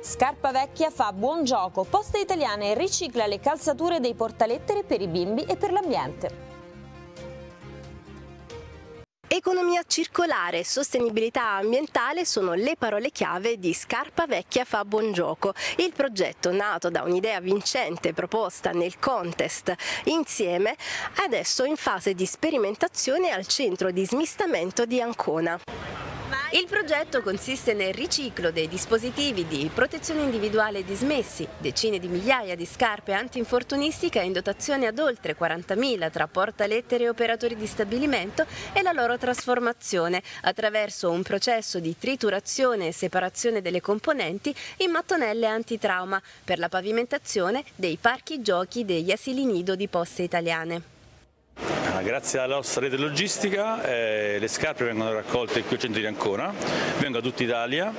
Scarpa Vecchia fa buon gioco, Poste Italiane ricicla le calzature dei portalettere per i bimbi e per l'ambiente. Economia circolare e sostenibilità ambientale sono le parole chiave di Scarpa Vecchia fa buon gioco, il progetto nato da un'idea vincente proposta nel contest insieme, adesso in fase di sperimentazione al centro di smistamento di Ancona. Il progetto consiste nel riciclo dei dispositivi di protezione individuale dismessi, decine di migliaia di scarpe antinfortunistiche in dotazione ad oltre 40.000 tra portalettere e operatori di stabilimento e la loro trasformazione attraverso un processo di triturazione e separazione delle componenti in mattonelle antitrauma per la pavimentazione dei parchi giochi degli asili nido di poste italiane. Grazie alla nostra rete logistica eh, le scarpe vengono raccolte qui al centro di Ancona, vengono da tutta Italia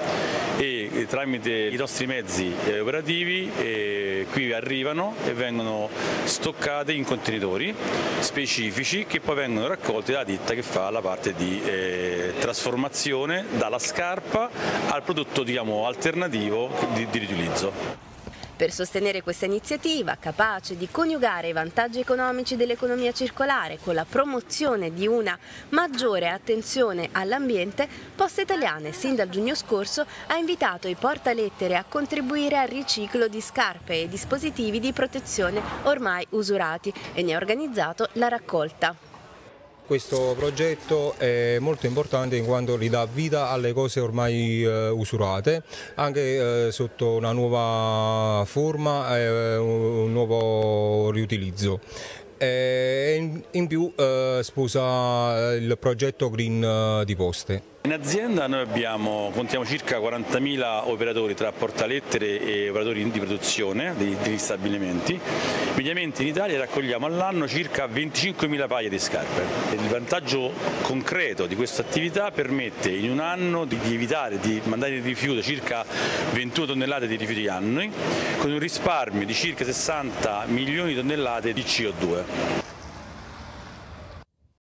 e, e tramite i nostri mezzi eh, operativi eh, qui arrivano e vengono stoccate in contenitori specifici che poi vengono raccolti dalla ditta che fa la parte di eh, trasformazione dalla scarpa al prodotto diciamo, alternativo di, di riutilizzo. Per sostenere questa iniziativa, capace di coniugare i vantaggi economici dell'economia circolare con la promozione di una maggiore attenzione all'ambiente, Poste Italiane, sin dal giugno scorso, ha invitato i portalettere a contribuire al riciclo di scarpe e dispositivi di protezione ormai usurati e ne ha organizzato la raccolta. Questo progetto è molto importante in quanto ridà vita alle cose ormai eh, usurate, anche eh, sotto una nuova forma e eh, un nuovo riutilizzo. E in, in più eh, sposa il progetto Green eh, di Poste. In azienda noi abbiamo, contiamo circa 40.000 operatori tra portalettere e operatori di produzione degli stabilimenti. Mediamente in Italia raccogliamo all'anno circa 25.000 paia di scarpe. Il vantaggio concreto di questa attività permette in un anno di, evitare di mandare in rifiuto circa 21 tonnellate di rifiuti annui con un risparmio di circa 60 milioni di tonnellate di CO2.